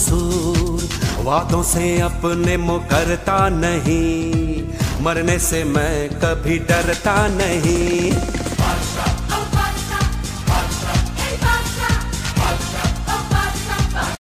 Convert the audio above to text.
कसूर वादों से अपने मुकरता नहीं। मरने से मैं कभी डरता नहीं।